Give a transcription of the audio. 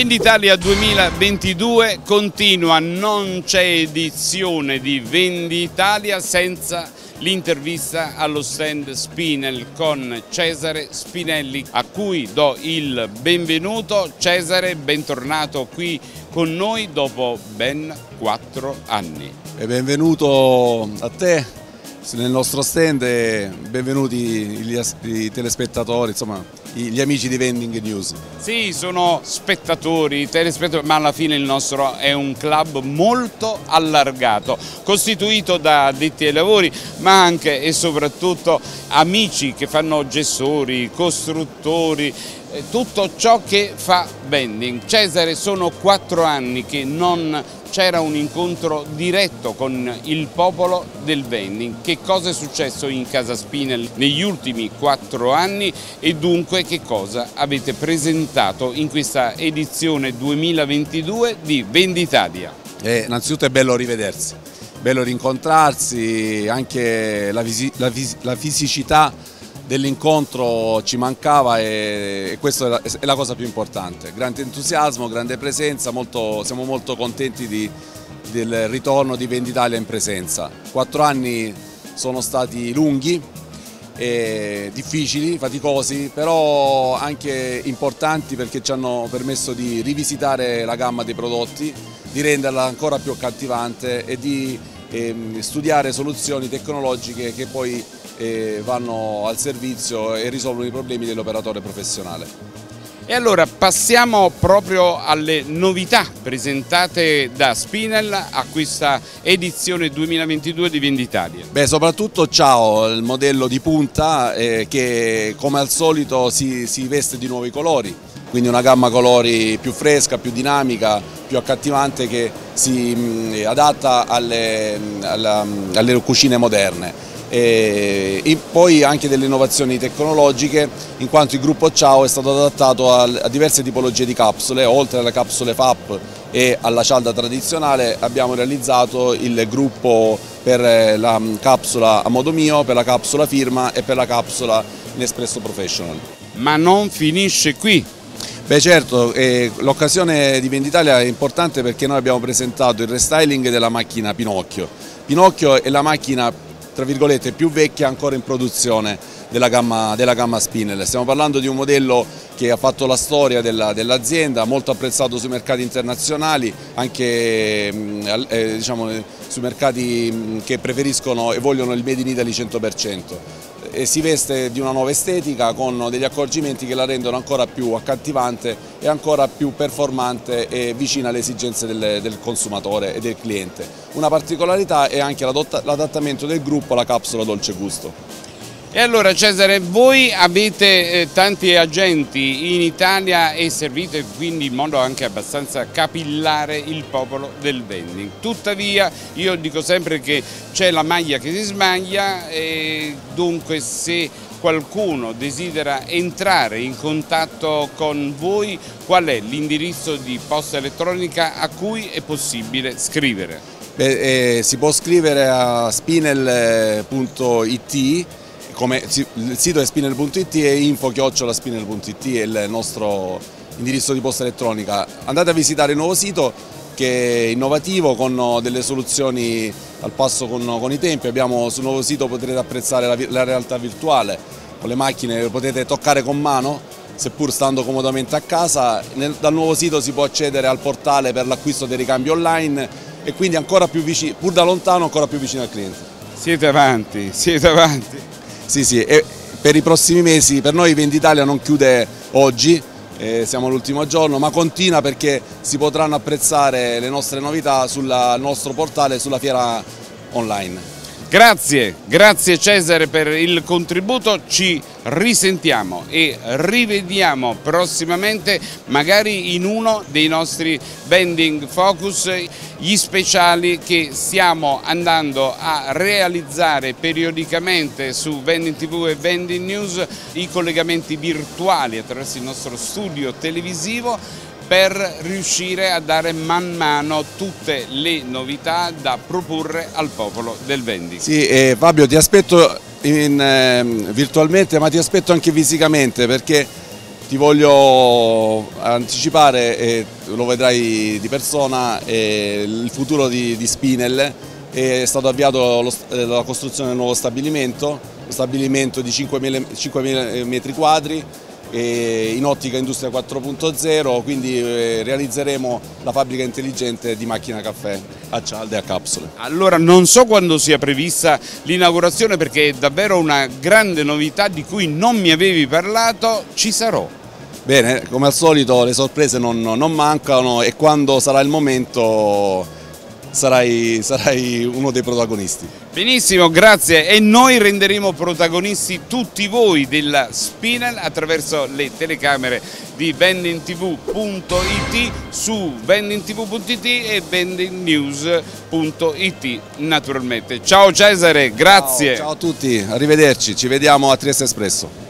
Venditalia 2022 continua, non c'è edizione di Venditalia senza l'intervista allo stand Spinel con Cesare Spinelli a cui do il benvenuto. Cesare, bentornato qui con noi dopo ben quattro anni. E benvenuto a te nel nostro stand e benvenuti gli, i telespettatori, insomma gli amici di Vending News. Sì, sono spettatori, telespettatori, ma alla fine il nostro è un club molto allargato, costituito da addetti ai lavori, ma anche e soprattutto amici che fanno gestori, costruttori, eh, tutto ciò che fa vending. Cesare sono quattro anni che non c'era un incontro diretto con il popolo del vending. Che cosa è successo in Casa Spinel negli ultimi quattro anni e dunque che cosa avete presentato in questa edizione 2022 di Venditalia? Eh, innanzitutto è bello rivedersi, bello rincontrarsi, anche la, la, la fisicità dell'incontro ci mancava e, questa è la cosa più importante. Grande entusiasmo, grande presenza, molto, siamo molto contenti di, del ritorno di Venditalia in presenza. Quattro anni sono stati lunghi, difficili, faticosi, però anche importanti perché ci hanno permesso di rivisitare la gamma dei prodotti, di renderla ancora più accattivante e di ehm, studiare soluzioni tecnologiche che poi e vanno al servizio e risolvono i problemi dell'operatore professionale. E allora passiamo proprio alle novità presentate da Spinel a questa edizione 2022 di Venditalia. Beh, soprattutto ciao, il modello di punta eh, che come al solito si, si veste di nuovi colori, quindi una gamma colori più fresca, più dinamica, più accattivante che si mh, adatta alle, alla, alle cucine moderne. E poi anche delle innovazioni tecnologiche in quanto il gruppo Ciao è stato adattato a, diverse tipologie di capsule, oltre alle capsule FAP e alla cialda tradizionale abbiamo realizzato il gruppo per la capsula a modo mio, per la capsula firma e per la capsula Nespresso Professional. Ma non finisce qui, Beh certo, eh, l'occasione di Venditalia è importante perché noi abbiamo presentato il restyling della macchina Pinocchio. Pinocchio è la macchina tra virgolette più vecchia ancora in produzione della gamma, della gamma Spinel. Stiamo parlando di un modello che ha fatto la storia dell'azienda, molto apprezzato sui mercati internazionali, anche mm, eh, diciamo, sui mercati mm, che preferiscono e vogliono il Made in Italy 100% e si veste di una nuova estetica con degli accorgimenti che la rendono ancora più accattivante e ancora più performante e vicina alle esigenze del, del consumatore e del cliente. Una particolarità è anche l'adattamento del gruppo alla capsula dolce gusto. E allora Cesare, voi avete eh, tanti agenti in Italia e servite quindi in modo anche abbastanza capillare il popolo del vending. Tuttavia io dico sempre che c'è la maglia che si smaglia e dunque se qualcuno desidera entrare in contatto con voi, qual è l'indirizzo di posta elettronica a cui è possibile scrivere? Beh, eh, si può scrivere a spinel.it come, il sito è spinel.it e info-spinel.it è il nostro indirizzo di posta elettronica. Andate a visitare il nuovo sito che è innovativo con delle soluzioni al passo con, con i tempi. Abbiamo, sul nuovo sito potrete apprezzare la, la realtà virtuale, con le macchine potete toccare con mano seppur stando comodamente a casa. Nel, dal nuovo sito si può accedere al portale per l'acquisto dei ricambi online e quindi ancora più vicino, pur da lontano ancora più vicino al cliente. Siete avanti, siete avanti. Sì, sì, e per i prossimi mesi, per noi Venditalia non chiude oggi, eh, siamo all'ultimo giorno, ma continua perché si potranno apprezzare le nostre novità sul nostro portale, sulla fiera online. Grazie, grazie Cesare per il contributo, ci risentiamo e rivediamo prossimamente magari in uno dei nostri vending focus gli speciali che stiamo andando a realizzare periodicamente su Vending TV e Vending News, i collegamenti virtuali attraverso il nostro studio televisivo per riuscire a dare man mano tutte le novità da proporre al popolo del Vendi. Sì, eh, Fabio ti aspetto in, eh, virtualmente ma ti aspetto anche fisicamente perché ti voglio anticipare, e lo vedrai di persona, il futuro di, di Spinel è stato avviato lo, eh, la costruzione del nuovo stabilimento, lo stabilimento di 5.000 metri quadri in ottica industria 4.0, quindi eh, realizzeremo la fabbrica intelligente di macchina caffè a cialde e a capsule. Allora non so quando sia prevista l'inaugurazione perché è davvero una grande novità di cui non mi avevi parlato, ci sarò. Bene, come al solito le sorprese non, non mancano e quando sarà il momento sarai, sarai, uno dei protagonisti. Benissimo, grazie e noi renderemo protagonisti tutti voi della Spinel attraverso le telecamere di vendingtv.it su vendingtv.it e vendingnews.it naturalmente. Ciao Cesare, grazie. Ciao, ciao a tutti, arrivederci, ci vediamo a Trieste Espresso.